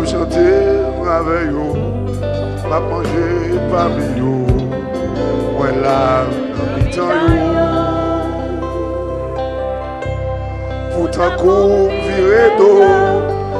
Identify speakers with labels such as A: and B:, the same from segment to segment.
A: M'a chanté avec yo, m'a mangé parmi yo, moi là, dans yo. Pourtant coup viré d'eau,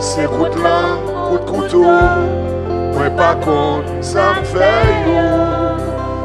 A: c'est coup de langue, coup de couteau, moi pas contre, ça me fait.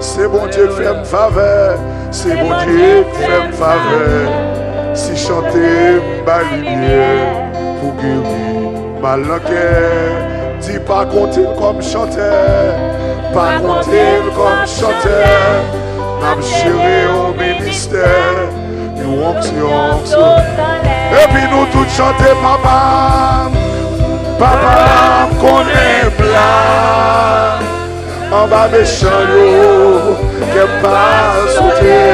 A: C'est bon Dieu fait me faveur, c'est bon Dieu fait me faveur. Si chanter ma lumière pour guérir mal en cœur, dis pas compter comme chanteur, pas compter comme chanteur, m'a chéri au ministère, nous onction, onction. Et puis nous tous chanter papa, papa qu'on est blanc, en bas méchant yo, sauter.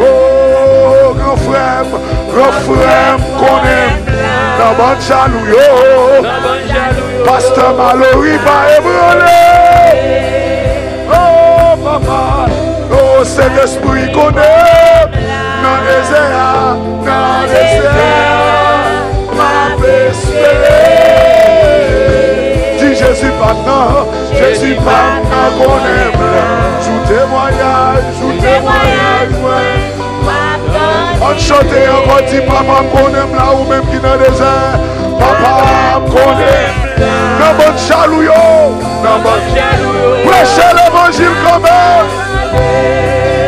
A: Oh, grand frère, grand frère qu'on est dans bon jaloux yo, pasteur Mallory pas ébranlé. Oh, papa, oh, c'est l'esprit qu'on est, dans les airs, dans les airs, m'a espéré. Dis Jésus maintenant, Jésus maintenant qu'on aime. Joue témoignage, joue témoignage. On chante encore, dit papa qu'on aime là ou même qui dans le Bon Prêchez l'évangile quand même.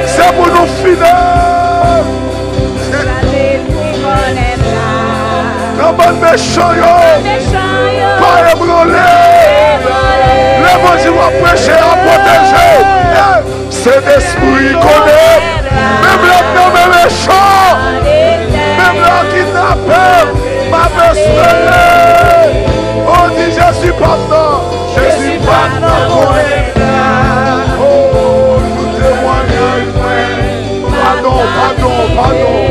A: C'est pour nous fidèles. Dans bon méchant pas ébranlé. L'évangile va prêcher à protéger. Eh, C'est l'esprit qu'on aime. Même là, même Pardon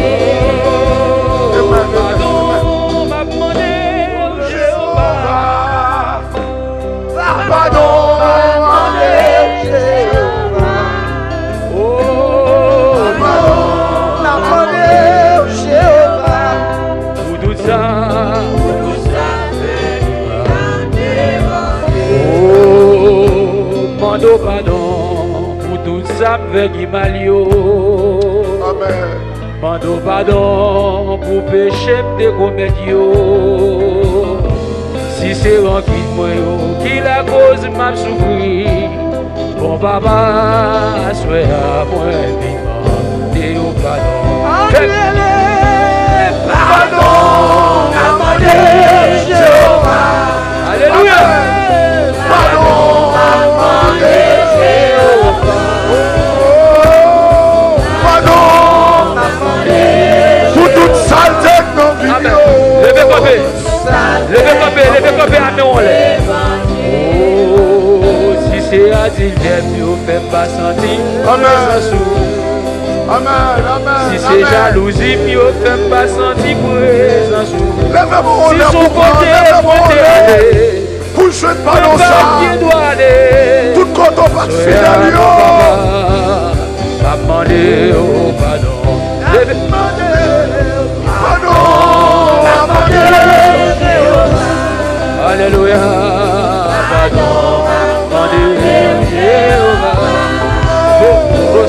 B: pour tout ça, yo.
A: Amen.
B: Mando padon pou peche mte komet yo. Si se wankit mwen yo ki la koz map soufri Bon papa aswe a mwen viva Si c'est. Si jalousie, yo fait pas sentir présence. sous.
A: Levez-moi,
B: Si son côté,
A: levez-moi,
B: côté, pas
A: ça.
B: doit aller.
A: Tout compte pas de
B: au pardon. Alléluia. Pardon.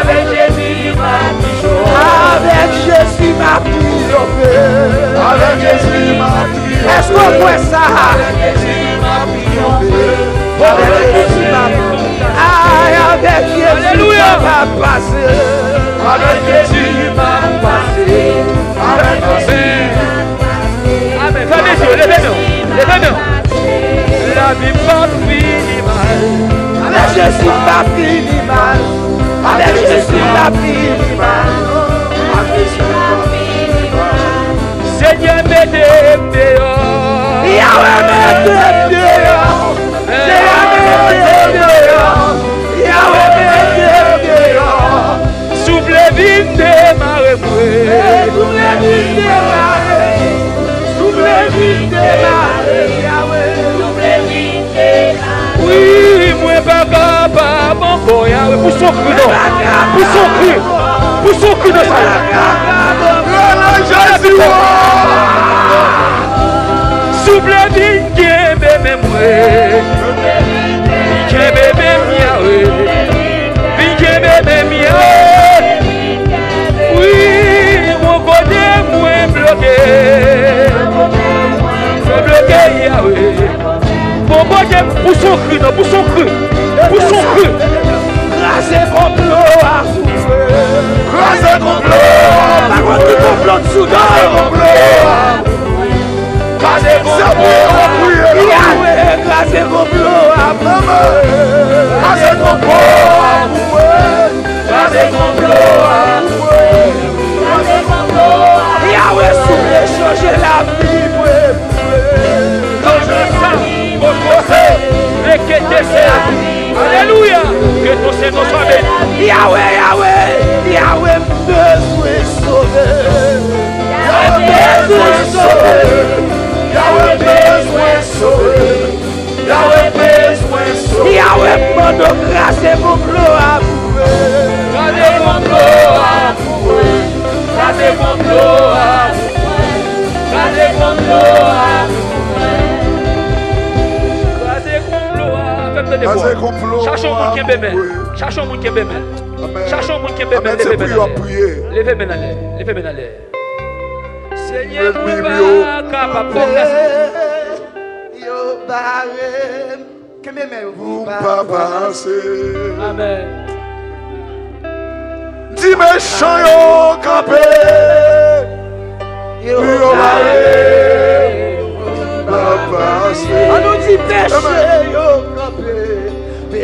C: Avec Jésus, ma.
B: Avec Jésus ma. Avec Jésus, ma.
C: Est-ce qu'on voit ça?
B: Avec Jésus, ma.
C: Avec Jésus ma avec Jésus ma passé.
B: Avec Jésus, ma passé. Avec Jésus. Amen. Fermez les yeux, levez-nous. Levez-nous. La vie pas fini mal.
C: Avec Jésus ma fini mal. Avec Jésus ma fini mal.
B: Seigneur, mettez dehors.
C: Yahweh me dehors. Yahweh
B: moi.
C: Souffle vite démarrer. Souffle vite démarrer. Yahweh.
B: Oui, moi capable Yahweh, Pour son cru, non. Pour son cru. Pour son cru, non, ça. Vite démarrer même moi. Vite démarrer Yahweh. Vite démarrer Yahweh. Oui, mon côté, moi bloqué. Moi bloqué, moi, j'aime pour son cru, non, pour son cru.
C: Complot à souffler.
A: Grâce à complot.
C: Par contre, qui complot de Soudan.
B: Grâce
A: C'est pour prier.
C: Yahweh, grâce complot à
A: Grâce à complot.
B: Grâce complot.
C: Yahweh souffle changer la vie. ouais,
B: Quand je sens mon conseil, et que tu sais. Alléluia. Que ton Seigneur soit béni.
C: Yahweh, Yahweh, Yahweh, besoin sauver. Yahweh, besoin sauver.
A: Yahweh, besoin sauver. Yahweh, besoin sauver.
C: Yahweh, mando grâce et
B: mon gloire pour eux. Gardez mon gloire pour eux. Gardez mon gloire pour eux.
A: Gardez
B: mon
A: gloire. Complot
B: Cherchons mon qui est bébé.
A: vous.
B: Cherchons mon qui est bébé.
A: Amen.
B: Cherchons mon.
A: C'est
B: Levez maintenant.
A: à prier.
B: Levez maintenant. Levez maintenant. Seigneur, nous pas capable
C: Yo barem. Mais vous
A: Ou pas passer.
B: Amen.
A: Dis méchant yo campé.
C: Yo
A: Yo
C: barem.
A: Pas passer.
C: On nous dit péché yo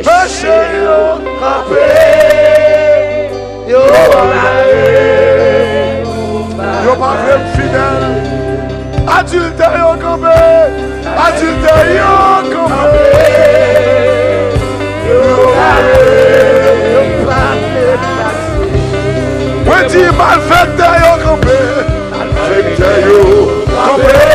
C: campé.
A: Péché yo
C: campé. Yo barem.
A: Yo pas vrai fidèle. Adultère yo campé. Adultère yo campé. Yo
C: Yo barem passé.
A: Moi dis malfaiteur yo campé. Yo
C: Pastor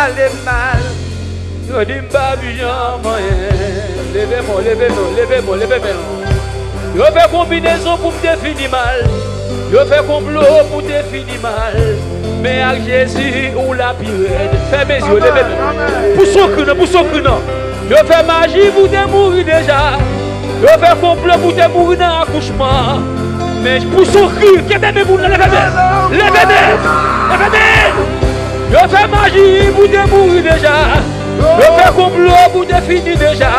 D: ale mal.
B: Yo di mba bijan mwen Leve mwen, leve mwen, leve mwen, leve mwen Yo fe kombinezon pou mte fini mal. Yo fe komplot pou mte fini mal. Me ak Jezi ou la pired Fe mez yo, leve mwen Pousso kounan, pousso kounan. Yo fe magi pou te mouri deja. Yo fe komplot pou te mouri nan akouchman. Men pousso kounan, kete me moun, leve mwen Leve mwen, leve mwen Yo fè magi pou te mouri deja Yo fè komplot pou te fini deja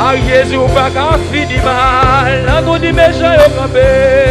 B: A Yezou pa ka fini mal. Nan kon di meja yo kabe